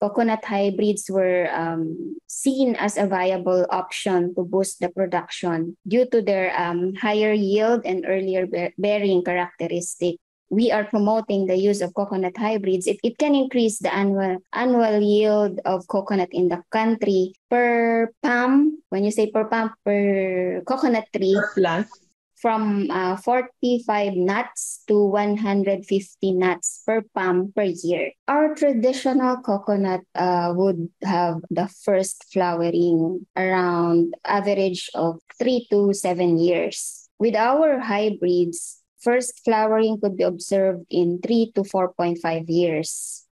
coconut hybrids were um, seen as a viable option to boost the production due to their um, higher yield and earlier bearing characteristic. We are promoting the use of coconut hybrids. It, it can increase the annual annual yield of coconut in the country per palm. When you say per palm per coconut tree, per plant from uh, 45 nuts to 150 nuts per palm per year. Our traditional coconut uh, would have the first flowering around average of 3 to 7 years. With our hybrids, first flowering could be observed in 3 to 4.5 years.